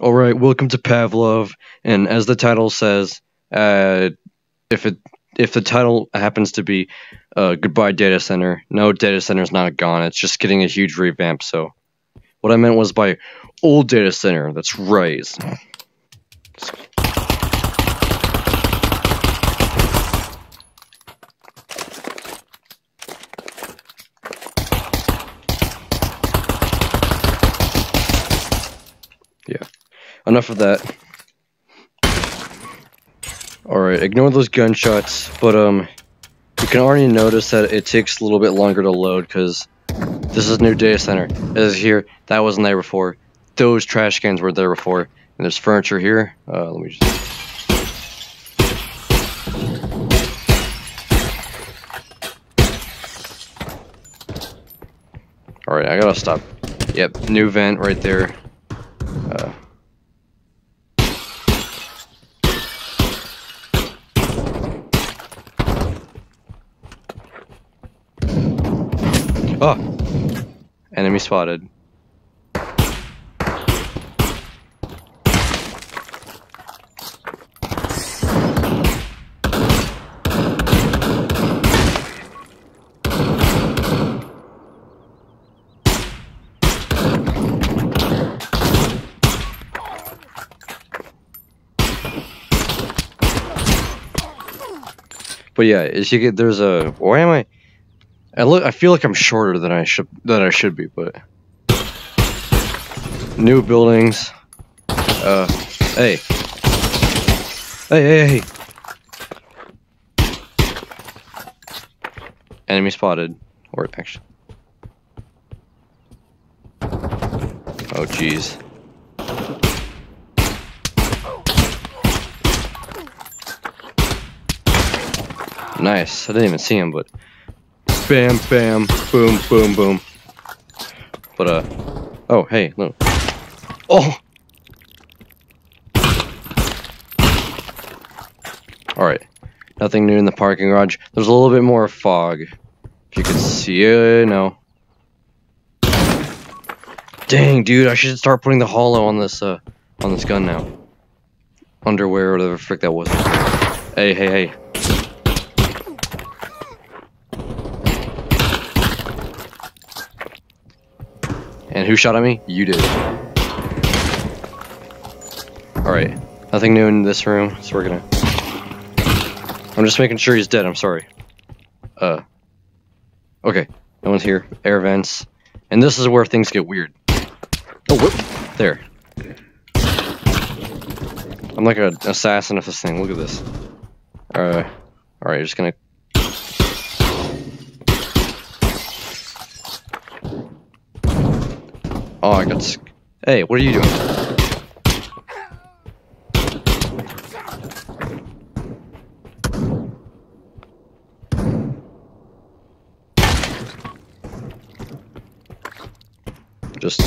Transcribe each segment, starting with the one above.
All right, welcome to Pavlov, and as the title says, uh, if it if the title happens to be uh, "Goodbye Data Center," no, data center's not gone. It's just getting a huge revamp. So, what I meant was by old data center that's Rise. Enough of that. Alright, ignore those gunshots, but um, you can already notice that it takes a little bit longer to load because this is new data center. As here, that wasn't there before. Those trash cans were there before. And there's furniture here. Uh, let me just... Alright, I gotta stop. Yep, new vent right there. Oh! Enemy spotted. But yeah, as you get there's a why am I? I look. I feel like I'm shorter than I should than I should be, but new buildings. Uh, hey, hey, hey, hey. Enemy spotted, or actually. Oh jeez. Nice. I didn't even see him, but bam, bam, boom, boom, boom. But uh, oh hey, look. Oh. All right. Nothing new in the parking garage. There's a little bit more fog. If you can see it, no. Dang, dude, I should start putting the holo on this uh on this gun now. Underwear or whatever the frick that was. Hey, hey, hey. Who shot at me? You did. Alright. Nothing new in this room, so we're gonna... I'm just making sure he's dead, I'm sorry. Uh. Okay. No one's here. Air vents. And this is where things get weird. Oh, whoop. There. I'm like an assassin of this thing. Look at this. Uh, Alright, just gonna Oh, I got. Hey, what are you doing? Just.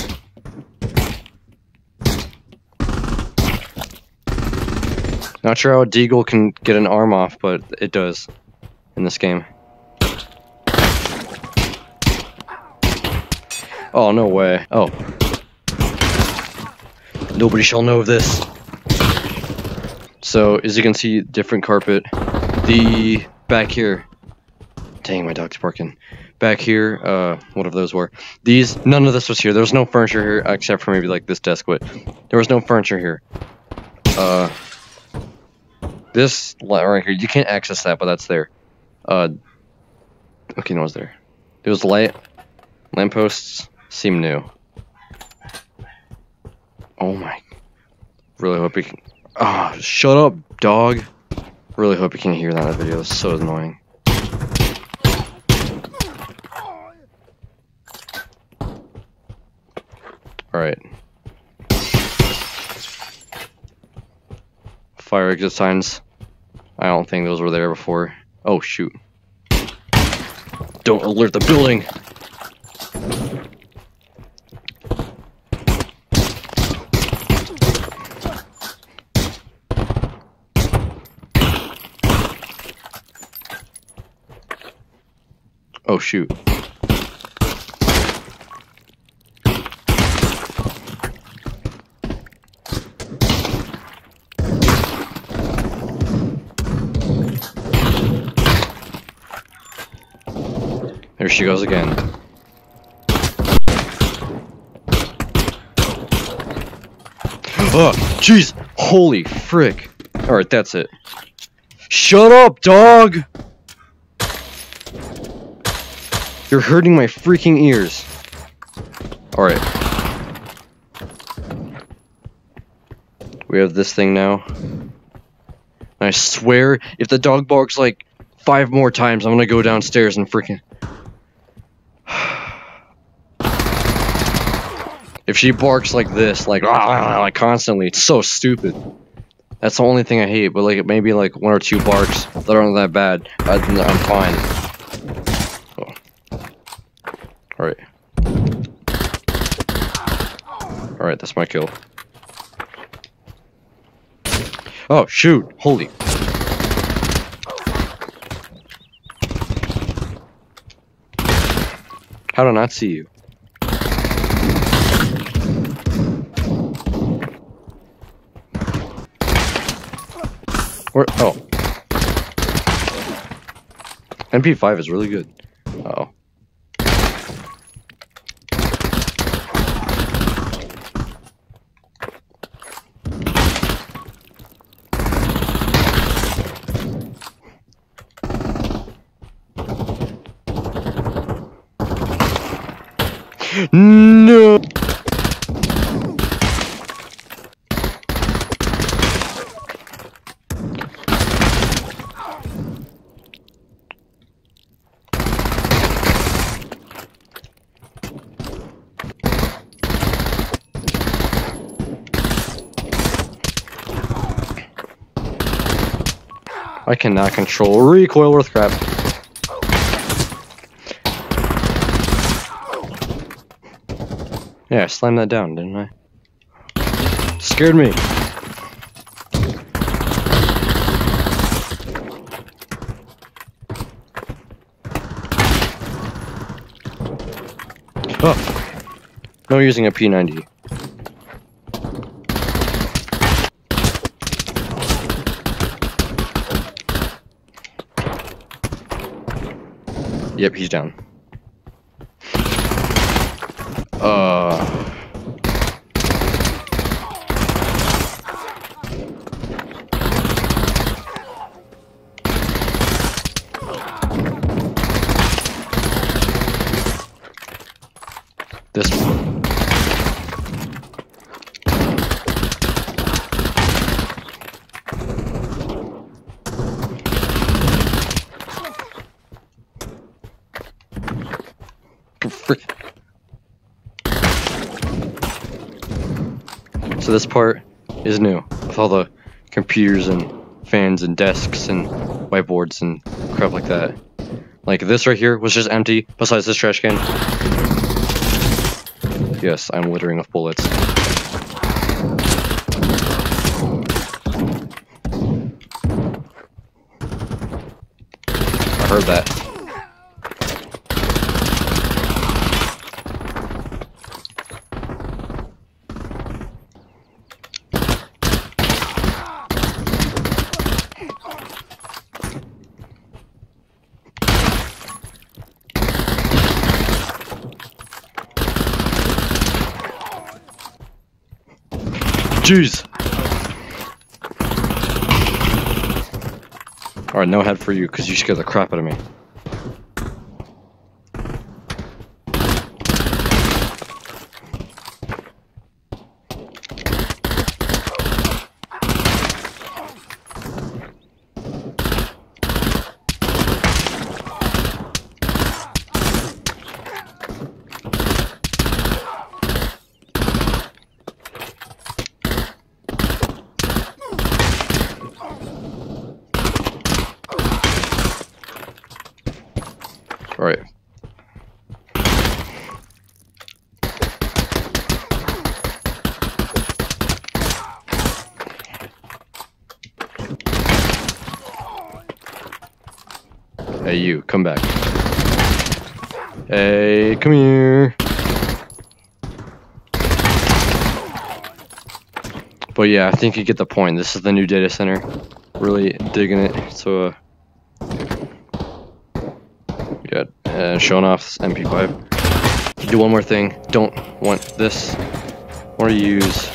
Not sure how a deagle can get an arm off, but it does in this game. Oh, no way. Oh. Nobody shall know of this. So, as you can see, different carpet. The back here. Dang, my dog's barking. Back here, uh, whatever those were. These, none of this was here. There was no furniture here, except for maybe like this desk, but there was no furniture here. Uh, this right here, you can't access that, but that's there. Uh, okay, no, it's there. There was light, lampposts, seem new. Oh my. Really hope you can. Ah, oh, shut up, dog. Really hope you can hear that in the video. It's so annoying. Alright. Fire exit signs. I don't think those were there before. Oh, shoot. Don't alert the building! shoot. There she goes again. Oh, jeez! Holy frick! Alright, that's it. Shut up, dog! You're hurting my freaking ears. Alright. We have this thing now. I swear, if the dog barks like five more times, I'm gonna go downstairs and freaking. if she barks like this, like like constantly, it's so stupid. That's the only thing I hate. But like it maybe like one or two barks that aren't that bad, I'm fine. Oh. All right. All right, that's my kill. Oh shoot! Holy How did I not see you? Where? Oh. MP5 is really good. No. I cannot control recoil worth crap. Yeah, I slammed that down, didn't I? Scared me. Oh! No using a P90. Yep, he's down. So this part is new, with all the computers and fans and desks and whiteboards and crap like that. Like this right here was just empty, besides this trash can. Yes, I'm littering with bullets. I heard that. Jeez. Alright, no head for you, because you scared the crap out of me. Alright. Hey you, come back. Hey, come here. But yeah, I think you get the point. This is the new data center. Really digging it. So, uh, uh, uh, showing off this MP5. Do one more thing. Don't want this. Or use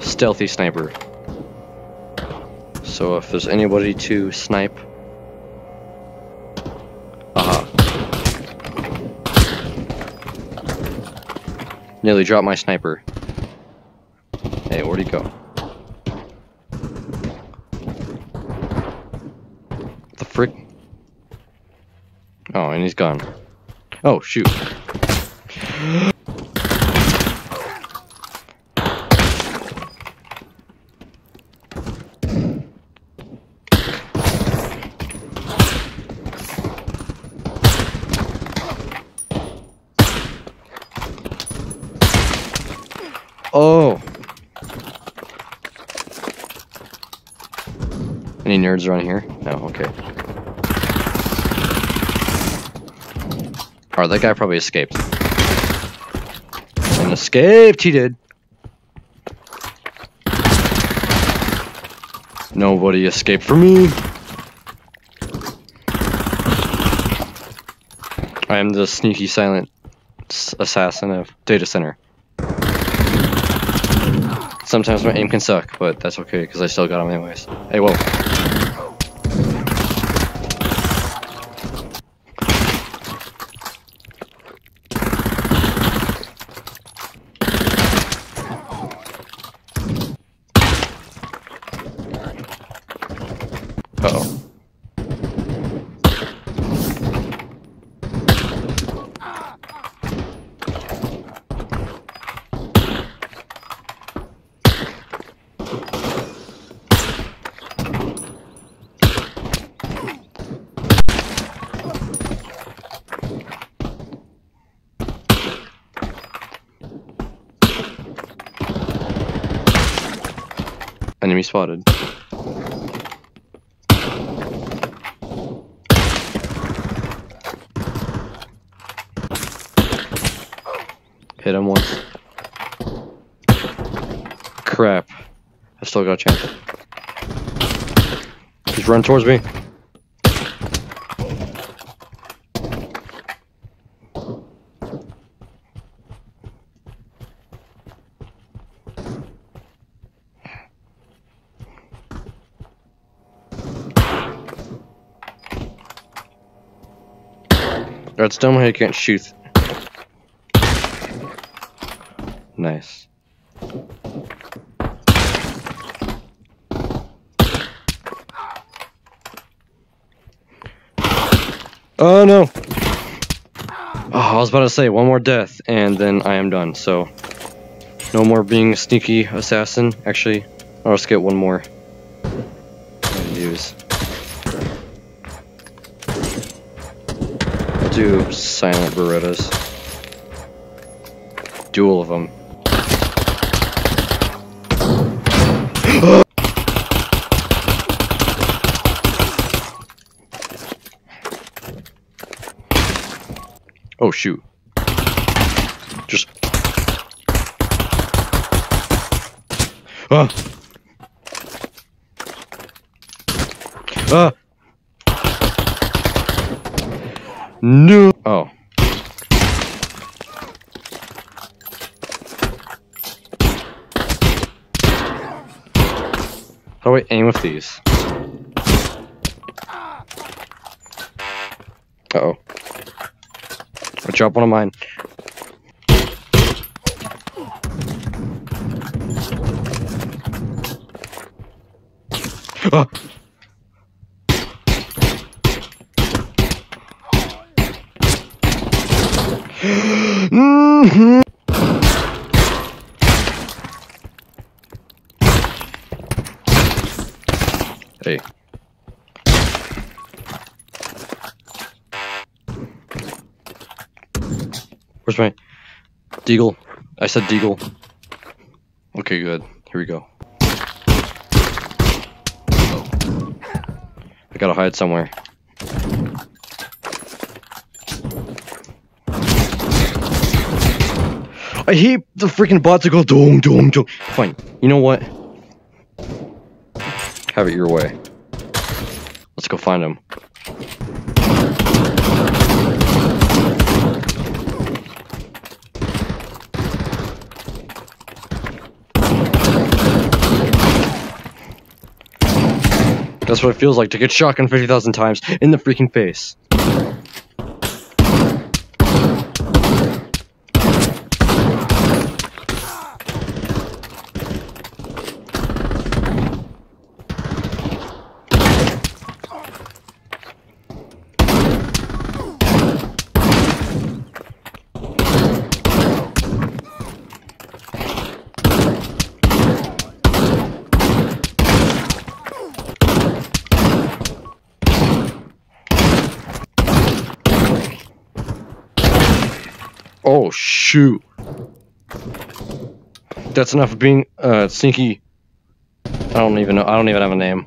stealthy sniper. So if there's anybody to snipe, aha. Nearly dropped my sniper. Hey, where'd he go? The frick? Oh, and he's gone. Oh, shoot. Oh! Any nerds around here? No, okay. Alright, that guy probably escaped. And escaped, he did. Nobody escaped from me. I am the sneaky silent assassin of data center. Sometimes my aim can suck, but that's okay because I still got him anyways. Hey, whoa. Uh oh. Enemy spotted. Hit him once. Crap. I still got a chance. He's running towards me. That's dumb how you can't shoot. Nice. Oh no! Oh, I was about to say one more death and then I am done, so no more being a sneaky assassin. Actually, I'll just get one more. Use. Do silent Berettas. Dual of them. oh shoot. Just. Ah! Ah! No! Oh. How do I aim with these? Uh oh. I dropped one of mine. Ah! Mhm. Hey. Where's my Deagle? I said Deagle. Okay, good. Here we go. I gotta hide somewhere. I hate the freaking bots that go doom, doom, doom. Fine. You know what? Have it your way. Let's go find him. That's what it feels like to get shotgun 50,000 times in the freaking face. Oh shoot. That's enough of being uh sneaky. I don't even know I don't even have a name.